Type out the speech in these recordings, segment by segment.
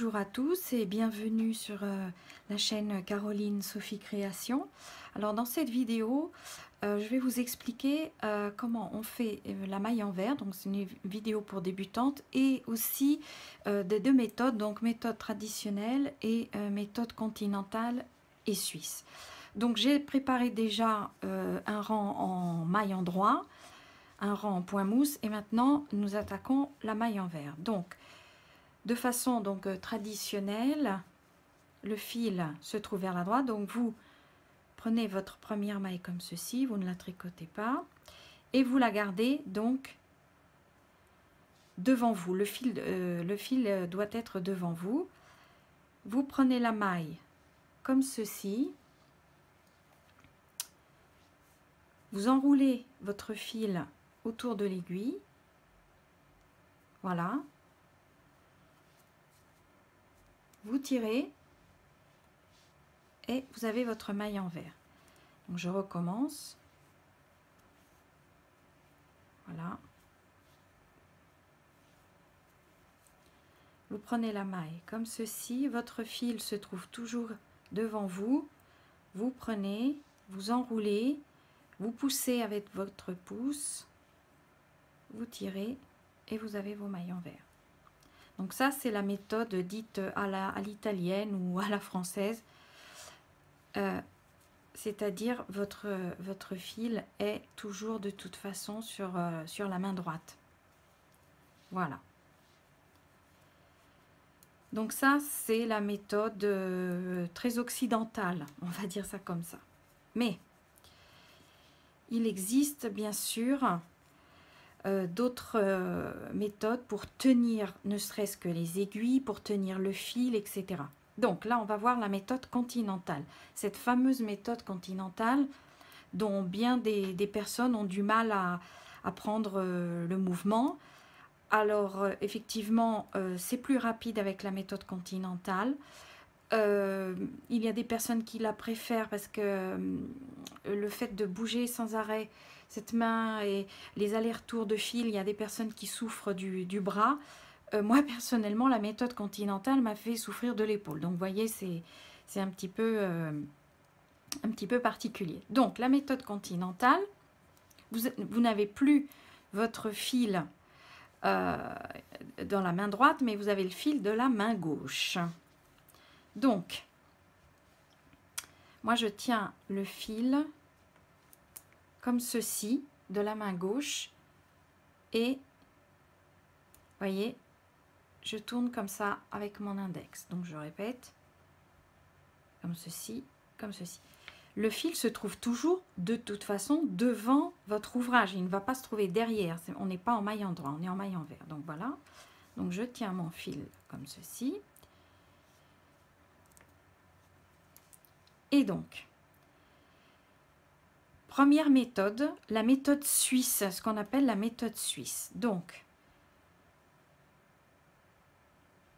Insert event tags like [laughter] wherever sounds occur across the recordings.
Bonjour à tous et bienvenue sur euh, la chaîne Caroline Sophie Création. Alors dans cette vidéo, euh, je vais vous expliquer euh, comment on fait la maille en verre. Donc c'est une vidéo pour débutantes et aussi des deux méthodes, donc méthode traditionnelle et méthode continentale et suisse. Donc j'ai préparé déjà un rang en maille en droit, un rang en point mousse et maintenant nous attaquons la maille en verre. Donc de façon donc euh, traditionnelle, le fil se trouve vers la droite. Donc vous prenez votre première maille comme ceci, vous ne la tricotez pas. Et vous la gardez donc devant vous. Le fil, euh, le fil euh, doit être devant vous. Vous prenez la maille comme ceci. Vous enroulez votre fil autour de l'aiguille. Voilà. Vous tirez et vous avez votre maille en vert. Donc je recommence. Voilà. Vous prenez la maille comme ceci, votre fil se trouve toujours devant vous. Vous prenez, vous enroulez, vous poussez avec votre pouce, vous tirez et vous avez vos mailles en vert. Donc ça, c'est la méthode dite à l'italienne ou à la française. Euh, c'est-à-dire votre, votre fil est toujours de toute façon sur, euh, sur la main droite. Voilà. Donc ça, c'est la méthode euh, très occidentale, [laughs] on va dire ça comme ça. Mais il existe bien sûr euh, d'autres euh, méthodes pour tenir ne serait-ce que les aiguilles, pour tenir le fil, etc. Donc là, on va voir la méthode continentale. Cette fameuse méthode continentale dont bien des, personnes ont du mal à, prendre euh, le mouvement. Alors, effectivement, c'est plus rapide avec la méthode continentale. il y a des personnes qui la préfèrent parce que le fait de bouger sans arrêt cette main et les allers-retours de fil, il y a des personnes qui souffrent du, bras. Euh, moi, personnellement, la méthode continentale m'a fait souffrir de l'épaule. Donc, vous voyez, c'est un, petit peu, euh, un petit peu particulier. Donc, la méthode continentale, vous, vous n'avez plus votre fil euh, dans la main droite, mais vous avez le fil de la main gauche. Donc, moi, je tiens le fil comme ceci de la main gauche et voyez je tourne comme ça avec mon index. Donc je répète comme ceci comme ceci. Le fil se trouve toujours de toute façon devant votre ouvrage. Il ne va pas se trouver derrière. On n'est pas en maille en droit on est en maille en vert. Donc voilà. Donc je tiens mon fil comme ceci. Et donc Première méthode, la méthode suisse, ce qu'on appelle la méthode suisse. Donc,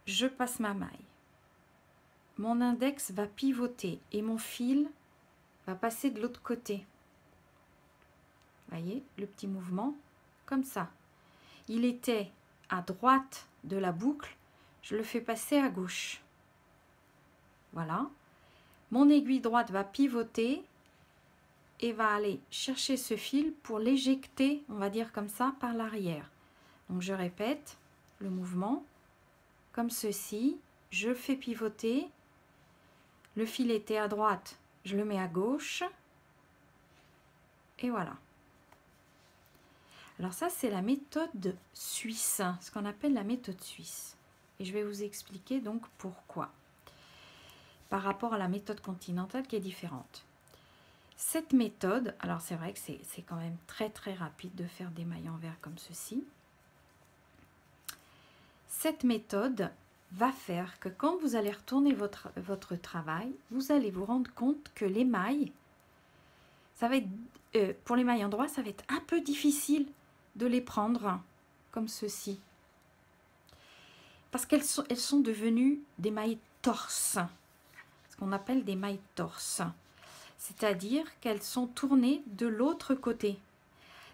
je passe ma maille. Mon index va pivoter et mon fil va passer de l'autre côté. Voyez le petit mouvement comme ça. Il était à droite de la boucle, je le fais passer à gauche. Voilà. Mon aiguille droite va pivoter et va aller chercher ce fil pour l'éjecter, on va dire comme ça, par l'arrière. Donc je répète le mouvement comme ceci. Je fais pivoter. Le fil était à droite, je le mets à gauche. Et voilà. Alors ça, c'est la méthode suisse, ce qu'on appelle la méthode suisse. Et je vais vous expliquer donc pourquoi. Par rapport à la méthode continentale qui est différente. Cette méthode, alors c'est vrai que c'est quand même très très rapide de faire des mailles en verre comme ceci. Cette méthode va faire que quand vous allez retourner votre, travail, vous allez vous rendre compte que les mailles, ça va être, euh, pour les mailles en droit, ça va être un peu difficile de les prendre comme ceci. Parce qu'elles sont, elles sont devenues des mailles torses, ce qu'on appelle des mailles torses c'est-à-dire qu'elles sont tournées de l'autre côté.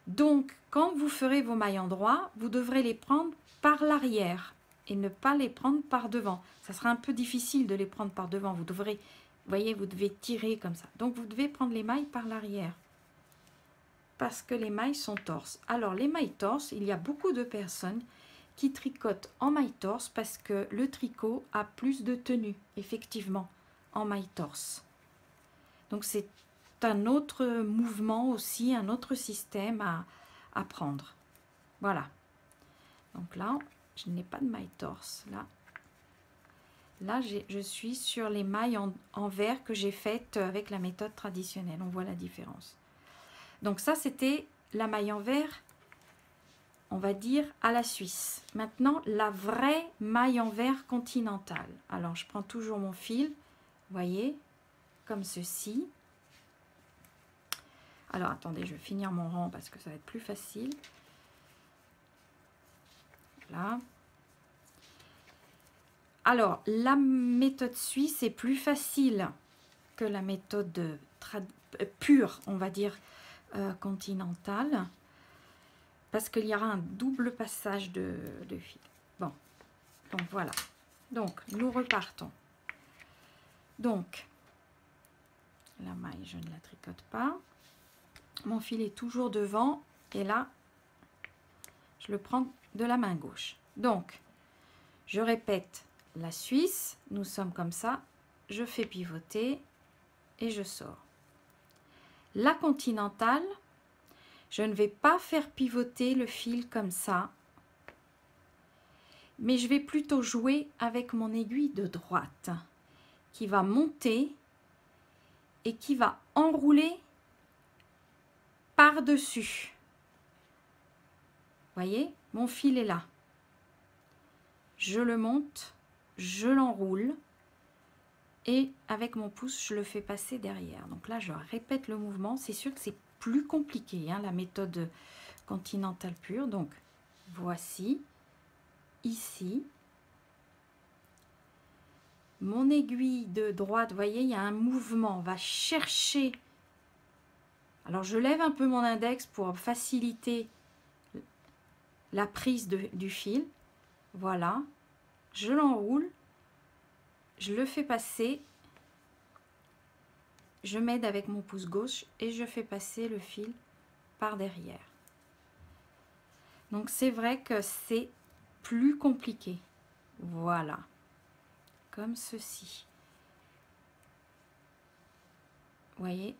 Donc, quand vous ferez vos mailles en droit, vous devrez les prendre par l'arrière et ne pas les prendre par devant. Ça sera un peu difficile de les prendre par devant. Vous devrez, voyez, vous devez tirer comme ça. Donc vous devez prendre les mailles par l'arrière. Parce que les mailles sont torses. Alors les mailles torses, il y a beaucoup de personnes qui tricotent en maille torse parce que le tricot a plus de tenue, effectivement, en maille torse. Donc c'est un autre mouvement aussi, un autre système à, prendre. Voilà. Donc là, je n'ai pas de maille torse. Là, là je suis sur les mailles en, en verre que j'ai faites avec la méthode traditionnelle. On voit la différence. Donc ça, c'était la maille en verre, on va dire, à la Suisse. Maintenant, la vraie maille en verre continentale. Alors, je prends toujours mon fil, voyez, ceci. Alors, attendez, je vais finir mon rang parce que ça va être plus facile. Alors, la méthode suisse est plus facile que la méthode euh, pure, on va dire, euh, continentale. Parce qu'il y aura un double passage de, de fil. Bon, donc voilà. Donc, nous repartons. Donc, la maille, je ne la tricote pas. Mon fil est toujours devant. Et là, je le prends de la main gauche. Donc, je répète la Suisse, nous sommes comme ça, je fais pivoter et je sors. La continentale, je ne vais pas faire pivoter le fil comme ça, mais je vais plutôt jouer avec mon aiguille de droite qui va monter et qui va enrouler par-dessus voyez, mon fil est là. Je le monte, je l'enroule et avec mon pouce, je le fais passer derrière. Donc là, je répète le mouvement. C'est sûr que c'est plus compliqué, hein, la méthode continentale pure. Donc, voici, ici. Mon aiguille de droite, vous voyez, il y a un mouvement. Va chercher. Alors, je lève un peu mon index pour faciliter la prise du fil. Voilà. Je l'enroule. Je le fais passer. Je m'aide avec mon pouce gauche et je fais passer le fil par derrière. Donc c'est vrai que c'est plus compliqué. Voilà. Comme ceci. voyez?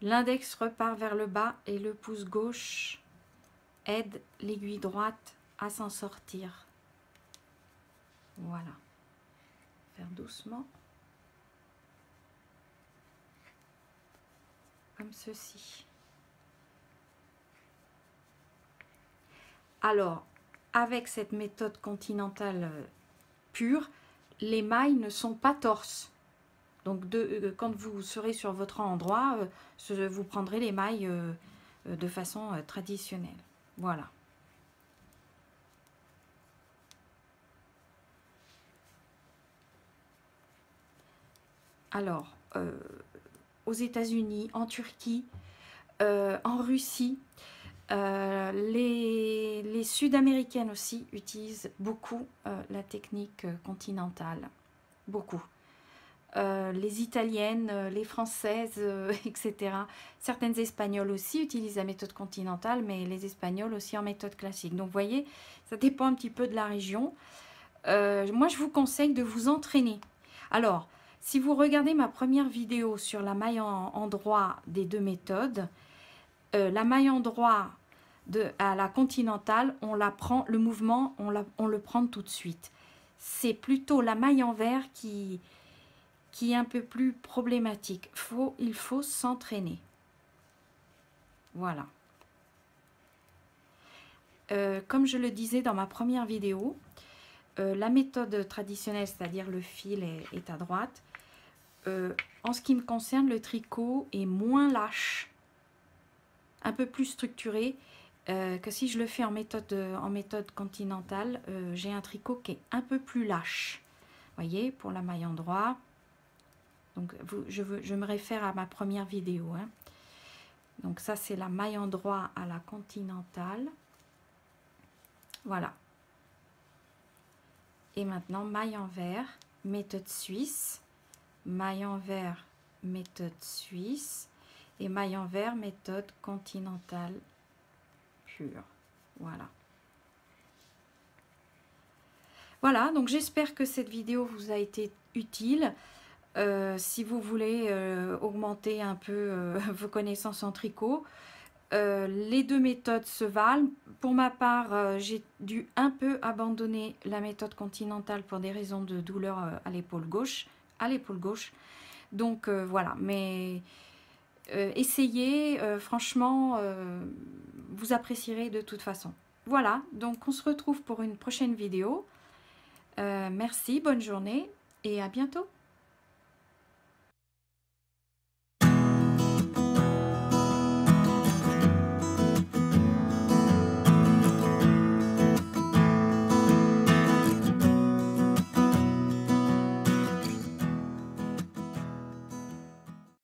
L'index repart vers le bas et le pouce gauche aide l'aiguille droite à s'en sortir. Voilà. Faire doucement. Comme ceci. Alors, avec cette méthode continentale pure, les mailles ne sont pas torses. Donc, de, euh, quand vous serez sur votre endroit, euh, vous prendrez les mailles de façon traditionnelle. Voilà. Alors, euh, aux États-Unis, en Turquie, euh, en Russie, euh, les, Sud-Américaines aussi utilisent beaucoup la technique continentale. Beaucoup. Euh, les italiennes, euh, les françaises, euh, [laughs] etc. Certaines espagnoles aussi utilisent la méthode continentale, mais les espagnols aussi en méthode classique. Donc, vous voyez, ça dépend un petit peu de la région. moi, je vous conseille de vous entraîner. Alors, si vous regardez ma première vidéo sur la maille en, droit des deux méthodes, la maille en droit de, à la continentale, on la prend, le mouvement, on, on le prend tout de suite. C'est plutôt la maille en vert qui, qui est un peu plus problématique. Faut, il faut s'entraîner. Voilà. Euh, comme je le disais dans ma première vidéo, euh, la méthode traditionnelle, c'est-à-dire le fil est, à droite. Euh, en ce qui me concerne, le tricot est moins lâche, un peu plus structuré que si je le fais en méthode, en méthode continentale. J'ai un tricot qui est un peu plus lâche. voyez, pour la maille en droit, donc, je, me réfère à ma première vidéo. Hein. Donc, ça, c'est la maille en droit à la continentale. Voilà. Et maintenant, maille envers, méthode suisse, maille envers, méthode suisse, et maille envers, méthode continentale pure. Voilà. Voilà, donc j'espère que cette vidéo vous a été utile. Euh, si vous voulez euh, augmenter un peu euh, [laughs] vos connaissances en tricot, les deux méthodes se valent. Pour ma part, j'ai dû un peu abandonner la méthode continentale pour des raisons de douleur à l'épaule gauche. À l'épaule gauche. Donc voilà, mais essayez, franchement, vous apprécierez de toute façon. Voilà, donc on se retrouve pour une prochaine vidéo. merci, bonne journée et à bientôt.